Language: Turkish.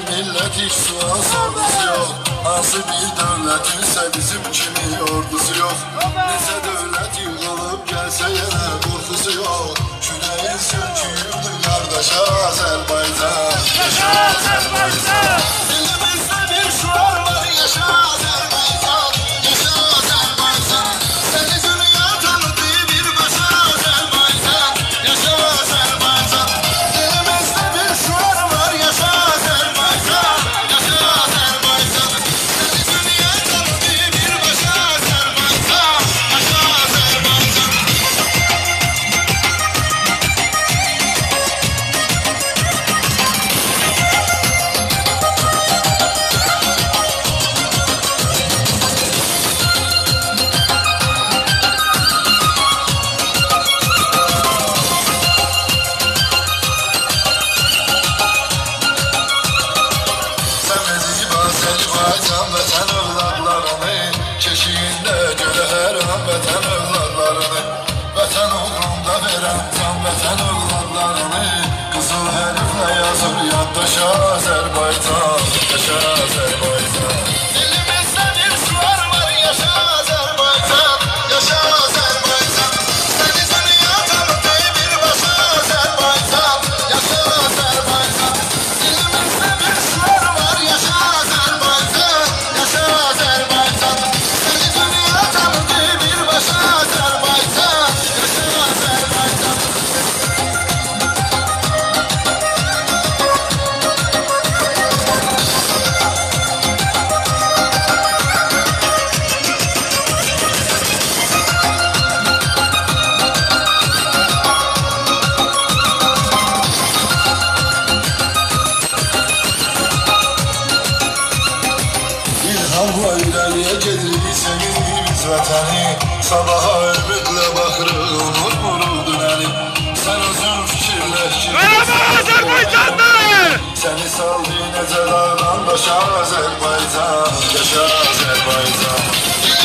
millet hiç suasımız yok Nasıl bir devlet ise bizim kimi ordusu yok. Bize devlet yıkılıp gel can vətən övladlarını Qızıl hərflə yazır yaddaşa Azərbaycan Yaşa Azərbaycan İleriye gedirik sevdiğimiz vətəni Sabaha ümidlə baxırıq unutmuruq dünəni Sən özün fikirləş ki Merhaba Azerbaycanlı! Səni saldı necə dağdan daşa Azərbaycan Yaşa Azərbaycan